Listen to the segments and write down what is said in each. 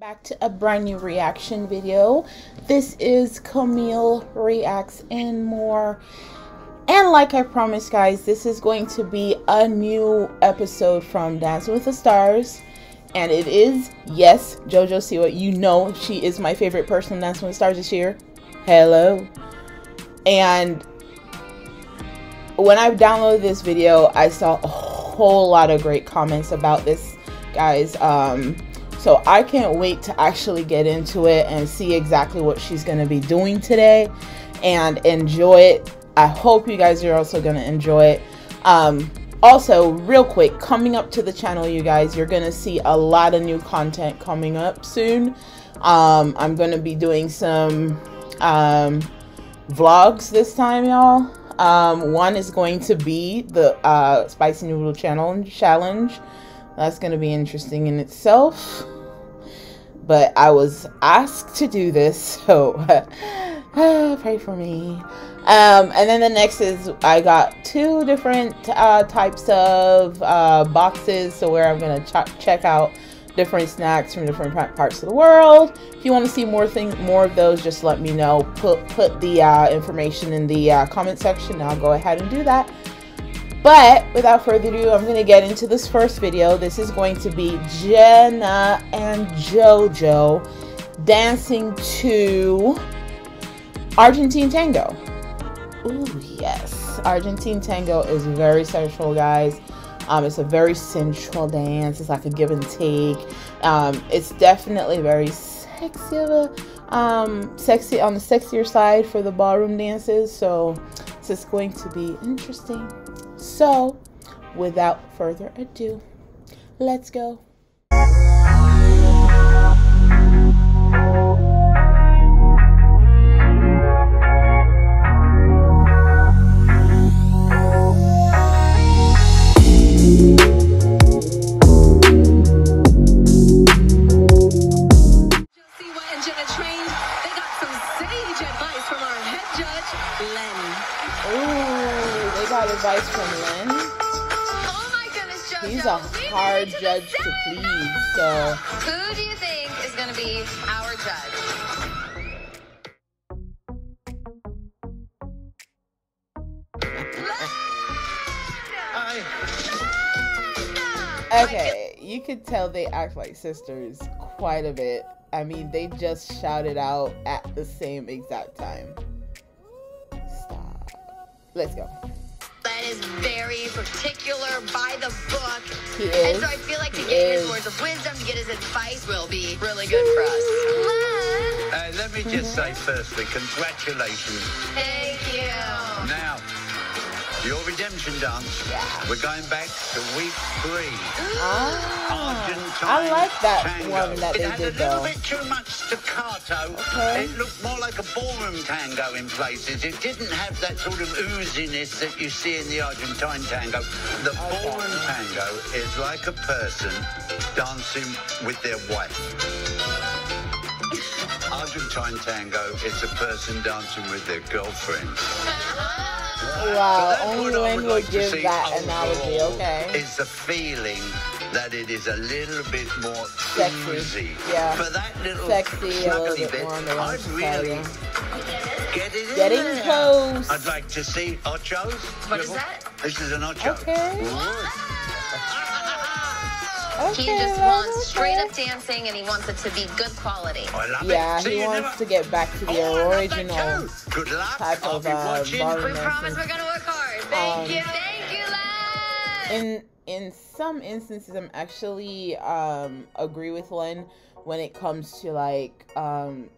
back to a brand new reaction video. This is camille reacts and more. And like i promised guys this is going to be a new episode from dancing with the stars. And it is yes jojo siwa you know she is my favorite person dancing with the stars this year. Hello. And when i downloaded this video i saw a whole lot of great comments about this guys. Um so I can't wait to actually get into it and see exactly what she's going to be doing today and enjoy it. I hope you guys are also going to enjoy it. Um, also, real quick, coming up to the channel, you guys, you're going to see a lot of new content coming up soon. Um, I'm going to be doing some um, vlogs this time, y'all. Um, one is going to be the uh, Spicy Noodle Challenge challenge. That's going to be interesting in itself. But I was asked to do this, so pray for me. Um, and then the next is I got two different uh, types of uh, boxes, so where I'm going to ch check out different snacks from different parts of the world. If you want to see more thing, more of those, just let me know. Put put the uh, information in the uh, comment section. I'll go ahead and do that. But without further ado, I'm going to get into this first video. This is going to be Jenna and JoJo dancing to Argentine Tango. Ooh, yes. Argentine Tango is very sensual, guys. Um, it's a very sensual dance. It's like a give and take. Um, it's definitely very sexy um, sexy on the sexier side for the ballroom dances. So this is going to be interesting. So, without further ado, let's go. Okay, you could tell they act like sisters quite a bit. I mean, they just shouted out at the same exact time. Stop. Let's go that is very particular by the book. He is. And so I feel like to get his words of wisdom, to get his advice will be really good for us. Uh, let me just say firstly, congratulations. Thank you. Now, your redemption dance. We're going back to week three. Ah, I like that tango. one that it they had did a little though. bit too much staccato. Okay. It looked more like a ballroom tango in places. It didn't have that sort of ooziness that you see in the Argentine tango. The okay. ballroom tango is like a person dancing with their wife. Argentine tango is a person dancing with their girlfriend. Wow, so only Len would give that analogy, okay. Is the feeling that it is a little bit more sexy. Easy. Yeah. For that little sexy, a little bit, bit, more on the I'd really get it Getting in close. I'd like to see ochos. What is that? This is an ocho. Okay. Okay, he just wants okay. straight up dancing and he wants it to be good quality. yeah, he wants never... to get back to the oh, original good luck. type I'll of uh, We promise we're gonna work hard. Thank um, you, thank you, Len. In in some instances, I'm actually um, agree with Len when it comes to like um,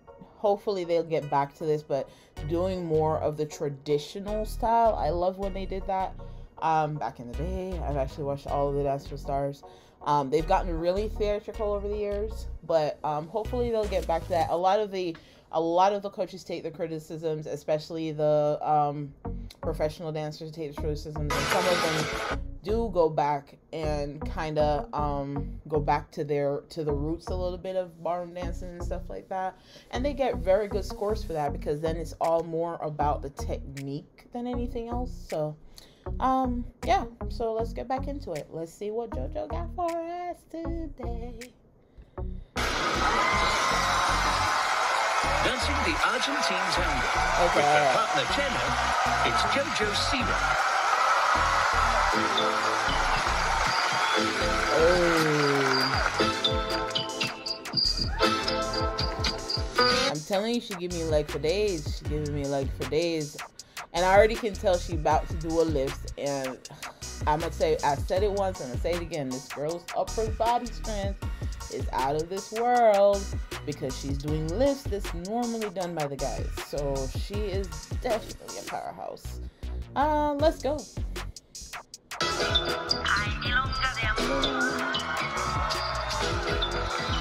hopefully they'll get back to this, but doing more of the traditional style. I love when they did that um, back in the day. I've actually watched all of the Dance for Stars. Um, they've gotten really theatrical over the years, but um, hopefully they'll get back to that. A lot of the a lot of the coaches take the criticisms, especially the um, professional dancers take the criticisms, and some of them do go back and kind of um, go back to their to the roots a little bit of ballroom dancing and stuff like that, and they get very good scores for that because then it's all more about the technique than anything else. So um yeah so let's get back into it let's see what jojo got for us today dancing the Argentine tango. With Okay. her partner Jenna, it's Jojo Siwa. Oh. I'm telling you, she give me like for days. She giving me like for days, and I already can tell she about to do a lift. And I'm gonna say, I said it once, and I say it again. This girl's upper body strength is out of this world because she's doing lifts that's normally done by the guys. So she is definitely a powerhouse. Uh, let's go.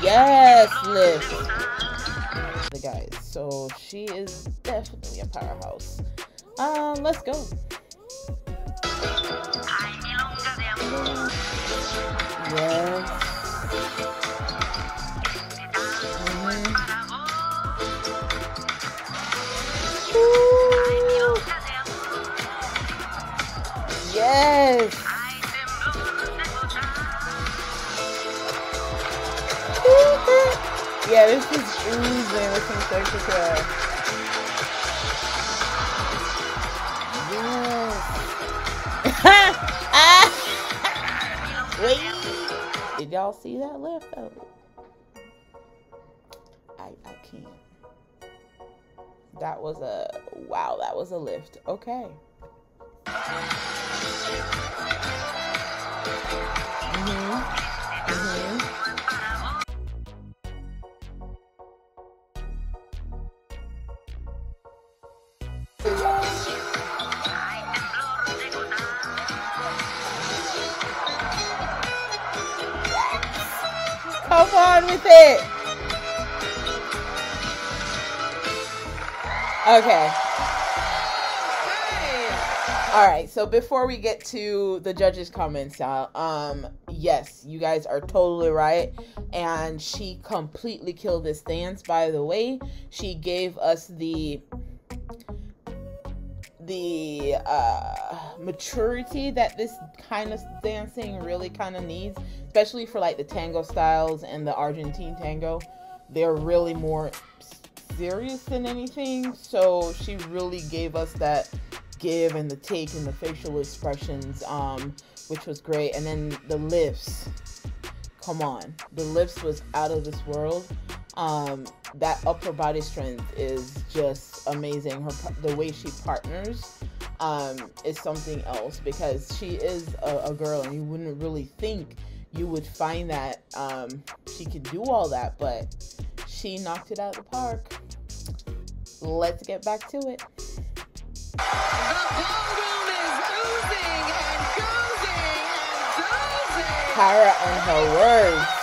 Yes, lift. The guys. So she is definitely a powerhouse. Uh, let's go. Yes. Yes. yeah, this is oozing with some sexual Did y'all see that lift though? I I can't. That was a wow. That was a lift. Okay. Mhm. Mhm. On with it. Okay. All right. So before we get to the judges' comments, um, yes, you guys are totally right, and she completely killed this dance. By the way, she gave us the the uh, maturity that this kind of dancing really kind of needs, especially for like the tango styles and the Argentine tango. They're really more serious than anything. So she really gave us that give and the take and the facial expressions, um, which was great. And then the lifts. Come on, the lifts was out of this world. Um, that upper body strength is just amazing. Her the way she partners um, is something else because she is a, a girl, and you wouldn't really think you would find that um, she could do all that, but she knocked it out of the park. Let's get back to it. The ballroom is oozing and goozing and dozing. Tyra on her words.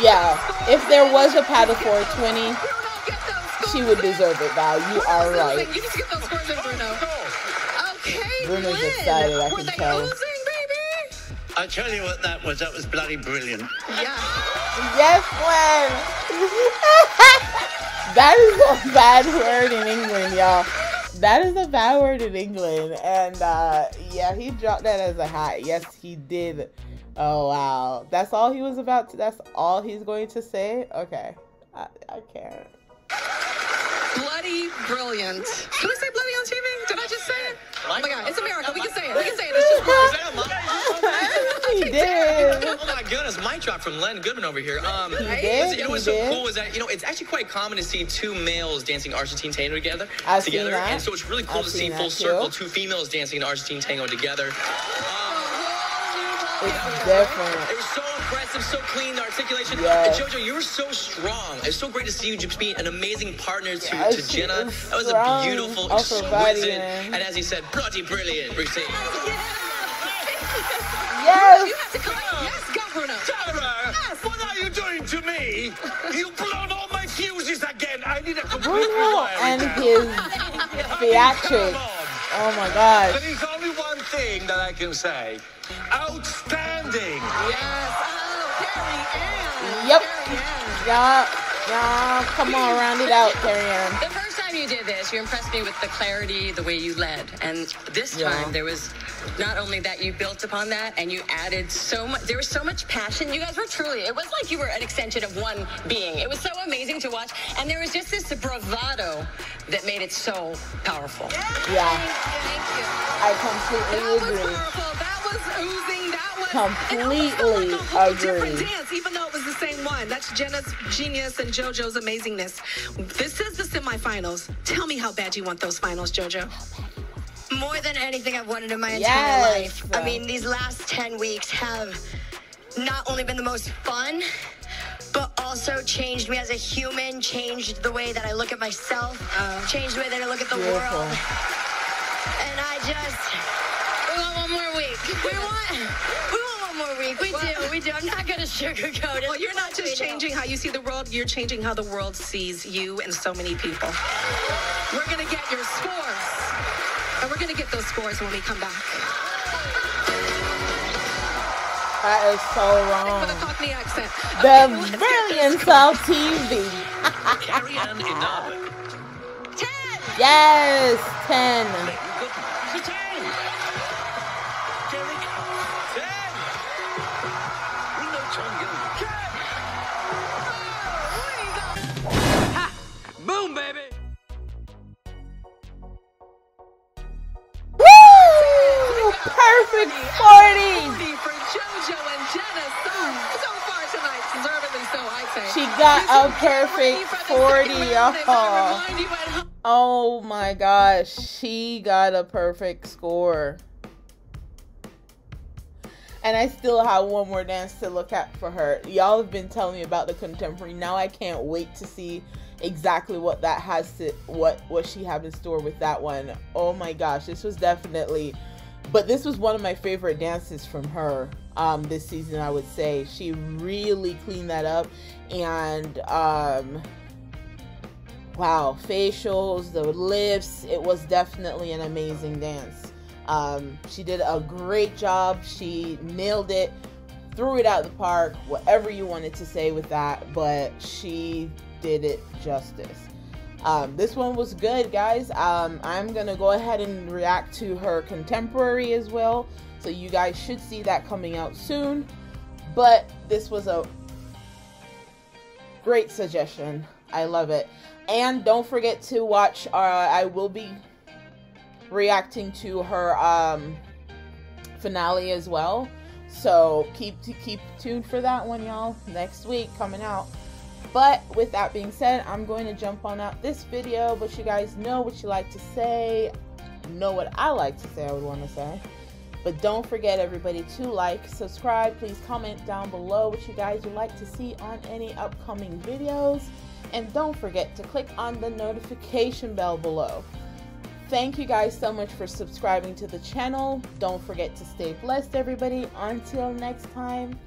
Yeah, if there was a paddle for a 20, Bruno, get those scores she would deserve it, Val. You are Bruno's right. You need to get those scores in, Bruno. Okay, Bruno's excited, I Were can they tell. baby? I tell you what that was. That was bloody brilliant. Yeah. Yes, Len. that is a bad word in England, y'all. That is a bad word in England, and uh, yeah, he dropped that as a hat. Yes, he did. Oh wow, that's all he was about to. That's all he's going to say. Okay, I, I can't. Bloody brilliant. Can I say bloody on TV? Did I just say it? Oh my god, it's America. We can say it. We can say it. It's just Is that a mic? he did. Oh my goodness, mic drop from Len Goodman over here. Um, He did. listen, you know what's so did. cool is that you know it's actually quite common to see two males dancing Argentine tango together. I've seen together, that. and so it's really cool I've to see full too. circle two females dancing an Argentine tango together. It's different. It was so impressive, so clean, the articulation. Yes. And Jojo, you were so strong. It's so great to see you just be an amazing partner to, Yeah, to Jenna. That was a beautiful, exquisite, and as he said, bloody brilliant. Routine. Oh, yes. You have to come. Yes, go, Bruno. Tara, what are you doing to me? You blown all my fuses again. I need a complete Bruno and now. his I mean, theatrics. come on. Oh my gosh. Thing that I can say. Outstanding. Yes. Oh, Carrie Ann. Yep. Carrie Ann. Yeah, yeah. Come on, round it out, Carrie Ann. The time time you did this, you impressed me with the clarity, the way you led. And this Yeah. time, there was not only that you built upon that and you added so much, there was so much passion. You guys were truly, it was like you were an extension of one being. It was so amazing to watch. And there was just this bravado that made it so powerful. Yeah, Thank you. I That completely was agree. Powerful. That was oozing. That was Completely and also like a whole different agree. dance, even though it was the same one. That's Jenna's genius and JoJo's amazingness. This is the semifinals. Tell me how bad you want those finals, JoJo. More than anything I've wanted in my entire Yes. life. I mean, these last 10 weeks have not only been the most fun, but also changed me as a human, changed the way that I look at myself, oh. changed the way that I look at the Beautiful. world. And I just, we want one more week. We want, we want one more week. We do, we do. I'm not gonna sugarcoat it. Well, you're not just changing how you see the world, you're changing how the world sees you and so many people. We're going to get your scores. And we're going to get those scores when we come back. That is so With a wrong. Cockney accent. The Okay, let's get this brilliance of TV. Carrie Ann Inaba. Yes, 10. Perfect 40. 40 for JoJo and Jenna. So, so far tonight, deservedly so, say. She got a is Get Ready perfect for the second 40, round. As I y'all. remind you at home, Oh my gosh, she got a perfect score. And I still have one more dance to look at for her. Y'all have been telling me about the contemporary. Now I can't wait to see exactly what that has to what what she have in store with that one. Oh my gosh, this was definitely but this was one of my favorite dances from her um this season I would say. She really cleaned that up. And um wow facials the lifts it was definitely an amazing dance. Um, she did a great job. She nailed it threw it out the park whatever you wanted to say with that but she did it justice um, this one was good guys. Um, i'm gonna go ahead and react to her contemporary as well. So you guys should see that coming out soon. But this was a great suggestion. I love it. And don't forget to watch uh, i will be reacting to her um finale as well. So keep keep tuned for that one y'all. Next week coming out but with that being said i'm going to jump on out this video but you guys know what you like to say know what i like to say i would want to say but don't forget everybody to like subscribe please comment down below what you guys would like to see on any upcoming videos and don't forget to click on the notification bell below. Thank you guys so much for subscribing to the channel. Don't forget to stay blessed, everybody. Until next time.